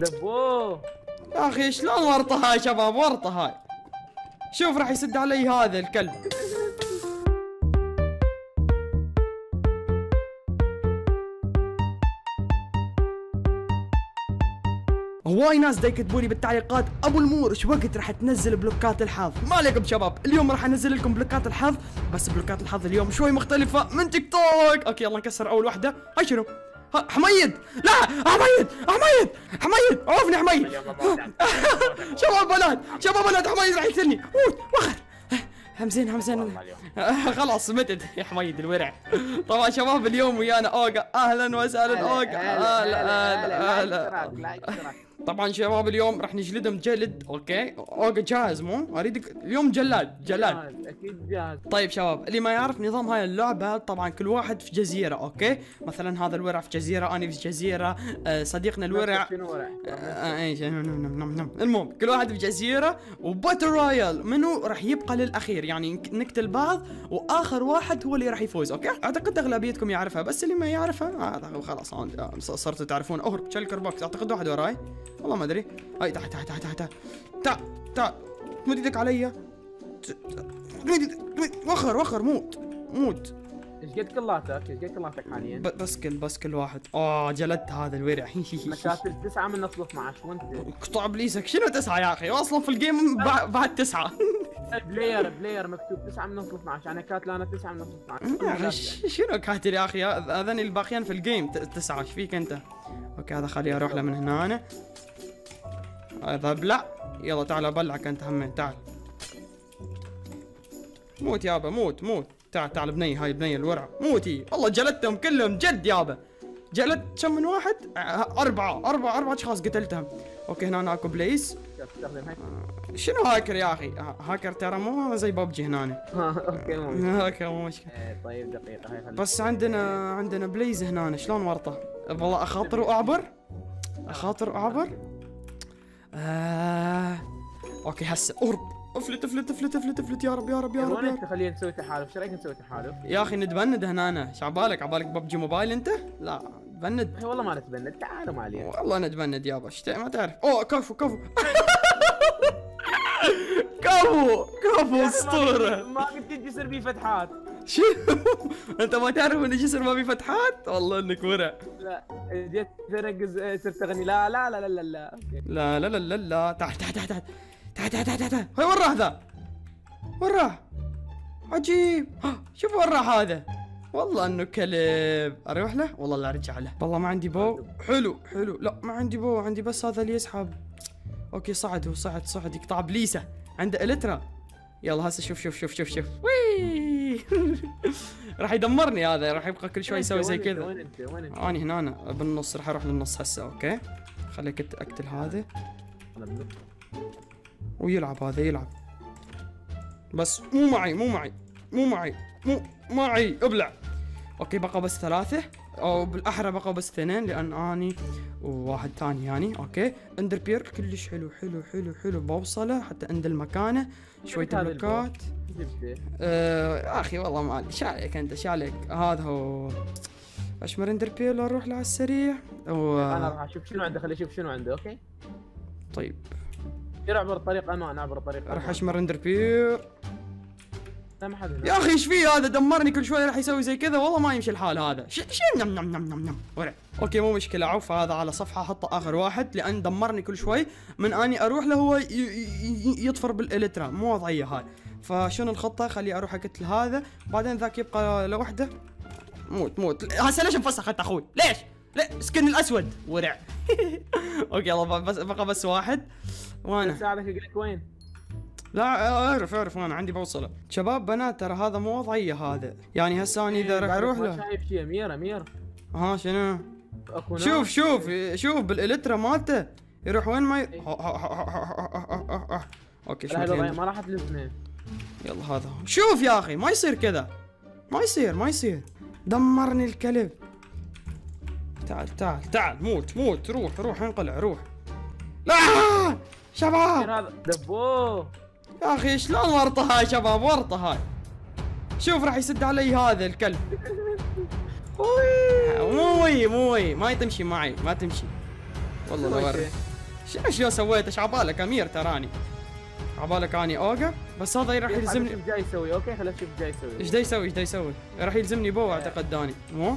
دبوه يا أخي شلون ورطه هاي شباب؟ ورطه هاي شوف راح يسد علي هذا الكلب. هواي ناس دا يكتبوا لي بالتعليقات أبو المور إيش وقت راح تنزل بلوكات الحظ؟ ما عليكم شباب اليوم راح أنزل لكم بلوكات الحظ بس بلوكات الحظ اليوم شوي مختلفة من تيك توك. okay يلا نكسر أول واحدة. هاي شنو؟ حميد! لا! حميد! حميد! حميد! عوفني حميد! شباب بنات! شباب بنات حميد راح يقتلني! موت! وخر همزين همزين. خلاص متت. يا حميد الورع. طبعا شباب اليوم ويانا. اوجا أهلا وسهلا. اوجا هلا هلا هلا طبعا شباب اليوم راح نجلدهم جلد okay؟ اوجا جاهز مو؟ أريدك اليوم جلاد جلاد. أكيد جاهز. طيب شباب اللي ما يعرف نظام هاي اللعبة طبعا كل واحد في جزيرة okay؟ مثلا هذا الورع في جزيرة أنا في جزيرة آه، صديقنا الورع. شنو ورع؟ آه، اي نم- نم- نم- نم. المهم كل واحد في جزيرة و battle royale منو راح يبقى للأخير؟ يعني نقتل بعض وآخر واحد هو اللي راح يفوز okay؟ أعتقد أغلبيتكم يعرفها بس اللي ما يعرفها آه خلاص آه، صرتوا تعرفون. اهرب shulker box أعتقد واحد وراي. والله ما أدري. هاي تعال تعال تعال تعال تعال تعال تعال تمد إيدك علي. ت- ت- تمد إيدك تمد- وخر وخر موت موت. إيش قد كلاتك؟ إيش قد كلاتك حاليا؟ بس كل بس كل واحد. آه جلدت هذا الورع. كاتب تسعة من اصل 12 وانت قطع ابليسك شنو تسعة يا أخي؟ أصلا في الجيم بع- بعد تسعة. بلاير بلاير مكتوب 9 من اصل 12 أنا كاتب أنا 9 من اصل يا أخي 12 ش- شنو كاتل يا أخي؟ هذين الباقيين في الجيم. تسعة. إيش فيك أنت؟ أوكي هذا خليه أروح له من هنا. أنا. هذا ابلع يلا تعال أبلعك أنت همين. تعال. موت يابا موت موت. تعال تعال بني هاي بني الورع. موتي. والله جلدتهم كلهم جد يابا. جلدت كم من واحد؟ أربعة. أربعة أربعة أشخاص قتلتهم. okay هنا أنا أكو بليس. هاي شنو هاكر يا أخي؟ ها- هاكر ترى مو زي ببجي هنا okay مو هاكر مو مشكلة. إيه، طيب دقيقة بس عندنا عندنا بليز هنا شلون ورطة؟ والله أخاطر وأعبر؟ أخاطر وأعبر؟ آه... okay هسه اهرب افلت افلت افلت افلت افلت. يا رب يا رب يا رب, انت. خلينا نسوي تحالف إيش رأيك نسوي تحالف؟ يا أخي نتبند هنا أنا. شعبالك عبالك؟ ببجي موبايل أنت؟ لا بند. هي والله ما نتبند. تعالوا ما علينا. والله نتبند يابا شت- ما تعرف. أوه كفو كفو. كفو كفو أسطورة. ما قلت تجسر بيه فتحات. شنو أنت ما تعرف إن الجسر ما فيه فتحات؟ والله إنك ورع لا جيت تركز إيه، صرت تغني لا لا لا لا لا لا. لا لا لا لا لا. تعال تعال تعال تعال تعال تعال تعال تعال هاي وين راح ذا؟ وين راح؟ عجيب. شوف وين راح هذا. والله إنه كلب. أروح له؟ والله لا أرجع له. والله ما عندي bow. حلو حلو. لا ما عندي bow. عندي بس هذا اللي يسحب. okay صعد هو صعد صعد. يقطع بليسة. عنده elytra. يلا هسه شوف شوف شوف شوف شوف. وي راح يدمرني هذا راح يبقى كل شوي يسوي زي؟ كذا. وين أنت؟ وين أنت؟ اني هنا أنا بالنص راح أروح للنص هسه okay؟ خليك اقتل هذا. ويلعب هذا يلعب. بس مو معي مو معي مو معي مو معي ابلع. okay بقى بس ثلاثة. أو بالأحرى بقى بس اثنين لأن أني وواحد ثاني يعني. okay ender pearl كلش حلو حلو حلو حلو. بوصلة حتى عند المكانة. شوية بلوكات. جبته آه أخي والله ما أدري. شالك أنت شالك. هذا هو. أشمر ender pearl لو أروح له على السريع. و... أنا راح أشوف شنو عنده. خلي أشوف شنو عنده okay؟ طيب. يلا عبر الطريق أمان عبر الطريق راح أمان. أشمر ender pearl لا ما حد. يا أخي إيش فيه هذا؟ دمرني كل شوي راح يسوي زي كذا. والله ما يمشي الحال هذا. ش ش نم نم نم نم نم. ورع. okay مو مشكلة. عوف هذا على صفحة أحطه آخر واحد لأن دمرني كل شوي من أني أروح له هو ي- ي- يطفر بال elytra مو وضعية هاي. فشنو الخطة؟ خلي أروح اقتل هذا. بعدين ذاك يبقى لوحده. موت موت. هسه ليش انفسخ أنت أخوي؟ ليش؟ لا سكن الأسود. ورع. okay يلا بس بقى بس واحد. وأنا. ساعدك أقول لك وين؟ لا أعرف أعرف. أنا عندي بوصلة. شباب بنات ترى هذا مو وضعية هذا. يعني هسه أنا إذا راح بعدك أروح له. شايف شيء. ميرا ميرا ها شنو. شوف شوف شوف بال elytra مالته. يروح وين ما ي... إيه. okay شوف ما راح تلزمه يلا هذا هو. شوف يا أخي ما يصير كذا. ما يصير ما يصير. دمرني الكلب. تعال تعال تعال. موت موت. روح روح انقلع روح. لا! شباب! دبوه. يا أخي شلون ورطة هاي شباب؟ ورطة هاي. شوف راح يسد علي هذا الكلب. موي موي. ما تمشي معي ما تمشي. والله لو شنو شو سويت؟ إيش عبالك؟ أمير تراني. عبالك أني اوقف بس هذا راح يلزمني شوف جاي يسوي أوكي؟ خلينا نشوف جاي يسوي. إيش دا يسوي؟ إيش دا يسوي؟ راح يلزمني بو أعتقد داني. مو؟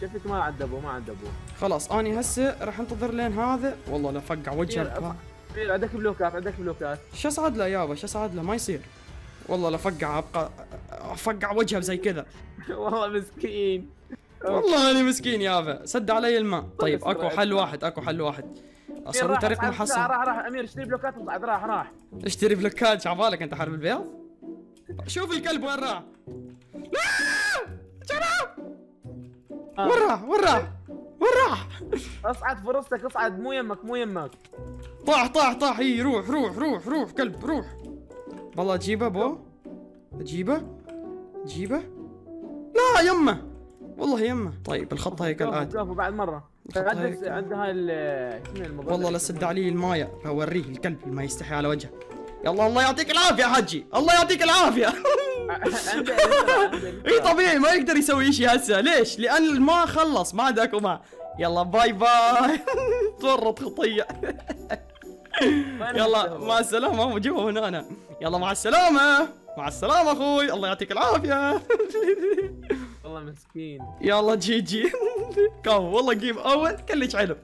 شفتك ما عدبوا ما عدبوا خلاص أني هسه راح انتظر لين هذا. والله لا فقع وجه الكا فيل عندك بلوكات عندك بلوكات. شو صعد له يابا شو صعد له؟ ما يصير. والله لا فقع ابقى أفقع وجهه زي كذا. والله مسكين. والله أنا مسكين يابا سد علي الماء. طيب أكو حل واحد أكو حل واحد. راح- طريق محصن راح راح أمير اشتري بلوكات وصعد راح راح. اشتري بلوكات شعبالك أنت حرب البيض؟ شوف الكلب وين راح. لا! شباب! آه. وين راح؟ وين راح؟ وين راح؟ اصعد فرصتك اصعد مو يمك مو يمك. طاح طاح طاح. إي روح روح روح روح كلب روح. والله أجيبه bow أجيبه؟ أجيبه؟ لا يمه. والله يمه. طيب الخطه هي كالاتي شوفوا بعد مرة. عندها شنو الموضوع والله لا سد علي الماية بوريه الكلب ما يستحي على وجهه. يلا الله يعطيك العافية يا حجي الله يعطيك العافية. إي طبيعي ما يقدر يسوي شيء هسه. ليش؟ لأن الماء خلص ما عاد أكو يلا bye bye. تورط خطية. يلا مع السلامة. مو جوا هنا أنا. يلا مع السلامة. مع السلامة أخوي. الله يعطيك العافية. والله مسكين. يلا GG. كفو والله game أول كلش حلو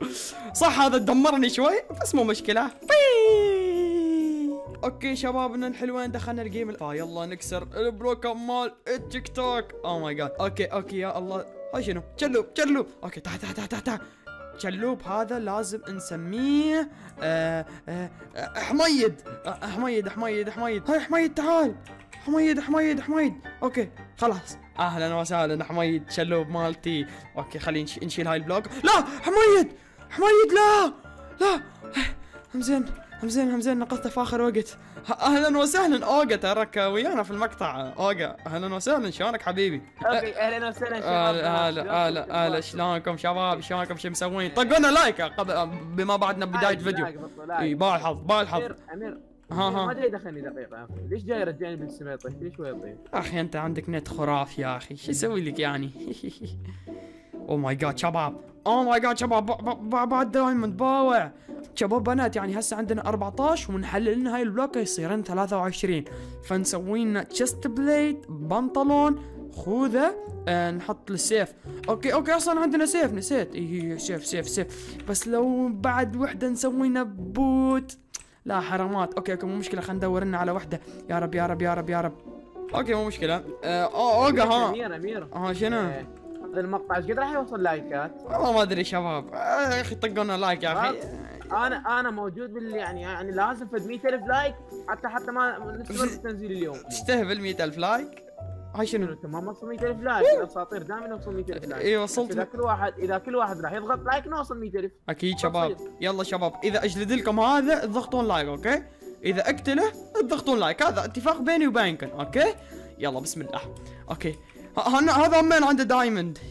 صح هذا دمرني شوي بس مو مشكلة. بي. okay شبابنا الحلوين دخلنا ال game يلا نكسر ال block مال التيك توك oh my god okay okay يا الله هاي شنو شلوب شلوب okay تعال تعال تعال تعال شلوب هذا لازم نسميه آه آه حميد حميد حميد حميد هاي حميد تعال حميد حميد حميد. okay خلاص. أهلا وسهلا حميد شلوب مالتي. okay خلينا نش- نشيل هاي ال block. لا حميد! حميد لا! لا! همزين همزين همزين نقصته في آخر وقت. أهلا وسهلا. اوجا تراك ويانا في المقطع. اوجا أهلا وسهلا. شلونك حبيبي؟ okay أهلا وسهلا شباب. هلا هلا هلا هلا شلونكم شباب؟ شلونكم؟ شو مسوين؟ طقونا like قبل بما بعدنا بداية فيديو. إي باع الحظ باع الحظ أمير. امير ها. ما ها ادري دخلني دقيقة. ليش جاي يرجعني بالسماء؟ طيب كل شوي يطير أخي أنت عندك نت خرافي يا أخي. شو أسوي لك يعني؟ oh my god شباب. oh my god شباب. بعد diamond باوع. شباب بنات يعني هسه عندنا 14 ونحلل لنا هاي البلوكه يصيرن 23 فنسوي لنا chestplate بنطلون خوذة آه نحط السيف. okay okay أصلا عندنا سيف. نسيت. اي سيف سيف سيف. بس لو بعد وحدة نسوي لنا boot. لا حرامات. okay okay مو مشكلة خلينا ندور لنا على وحدة. يا رب يا رب يا رب يا رب. okay مو مشكلة. آه أو- اوقع ها. امير امير ها شنو؟ آه، هذا المقطع إيش قد راح يوصل لايكات؟ والله ما أدري شباب. آه، يا أخي طقونا like يا أخي. أنا أنا موجود بال يعني يعني لازم فد 100000 like حتى حتى ما نستمر بالتنزيل اليوم. تستهبل 100000 like؟ هاي شنو؟ انت ما نوصل 100000 like الأساطير دائما نوصل 100000 like اي وصلت إذا كل واحد إذا كل واحد راح يضغط like نوصل 100000 أكيد شباب. يلا شباب إذا اجلد لكم هذا تضغطون like okay؟ إذا أقتله تضغطون like. هذا اتفاق بيني وبينكم okay؟ يلا بسم الله. okay. هذا همين عنده diamond.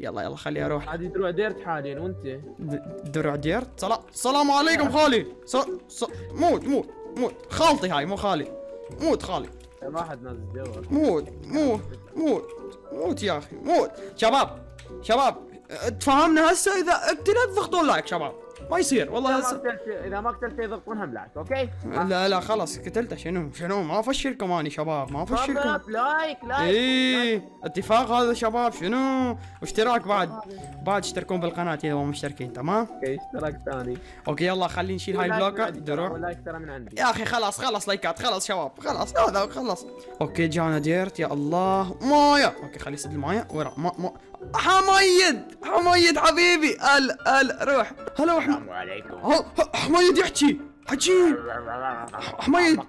يلا يلا خليه أروح هذه دروع dirt حاليا وأنت. د- درع dirt؟ سلام السلام عليكم خالي. س... س... موت موت موت. خالتي هاي مو خالي. موت خالي. موت موت موت موت يا أخي موت شباب شباب تفهمنا هسه اذا اقتلت ضغطوا like شباب ما يصير والله إذا ما قتلت إذا ما قتلت يضغطون هم like okay؟ لا لا خلاص قتلته شنو؟ شنو؟ ما افشلكم اني شباب ما بالضبط like like إيه اتفاق هذا شباب شنو؟ واشتراك بعد؟ بعد اشتركون بالقناة إذا مو مشتركين تمام؟ okay اشتراك ثاني. okay يلا خلينا نشيل هاي البلوكات دروع like ترى من عندي. يا أخي خلاص خلاص لايكات خلاص شباب خلاص هذا خلاص. okay جانا dirt يا الله. مويه okay خلي يسد المويه ورا ما ما حميد حميد حبيبي. ال ال روح. هلا وحم... السلام عليكم. حميد يحكي. حكي. حميد.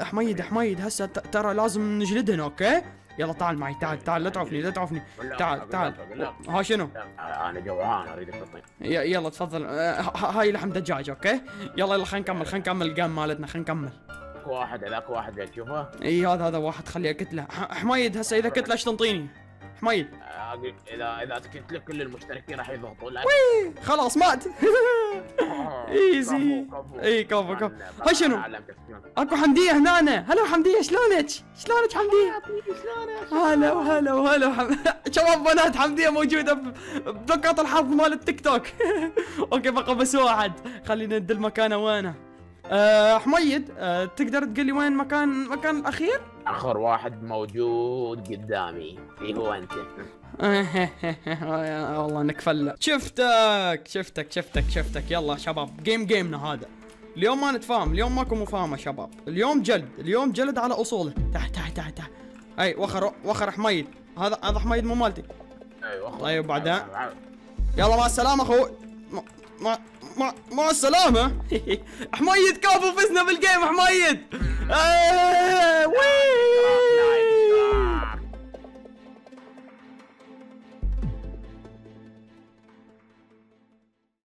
حميد حميد هسه ترى لازم نجلدهن okay؟ يلا تعال معي تعال تعال لا تعرفني لا تعرفني. تعال تعال. ها شنو؟ أنا جوعان أريد ي- يلا تفضل. آه، هاي لحم دجاج okay؟ يلا يلا خلينا نكمل خلينا نكمل ال game مالتنا خلينا نكمل. أكو واحد هذاك واحد تشوفه إي هذا هذا واحد خليه اقتله ح- حميد هسه إذا قتله إيش تنطيني حميد اذا إذا قتلت لك كل المشتركين راح يضغطوا. like خلاص مات easy. إي كفو كفو. هاي شنو؟ أكو حمدية هنا هلا حمدية شلونك؟ شلونك حمدية؟ هلا وهلا وهلا. شباب بنات حمدية موجودة ب- بلوكات الحظ مال التيك توك. okay بقى بس واحد خلينا ندل مكانه وينه. أه حميد أه تقدر تقول لي وين مكان مكان الأخير؟ آخر واحد موجود قدامي. اللي هو أنت؟ والله إنك فلة. شفتك شفتك شفتك شفتك. يلا شباب جيم جيمنا هذا. اليوم ما نتفاهم اليوم ماكو مفاهمة شباب. اليوم جلد اليوم جلد على أصوله. تحت تحت تحت تحت أي وخر وخر حميد. هذا هذا حميد مو مالتي. أيوه طيب بعدها؟ يلا مع السلامة أخوي. مع مع مع, مع السلامة. حميد كافو فزنا بالجيم حميد آه...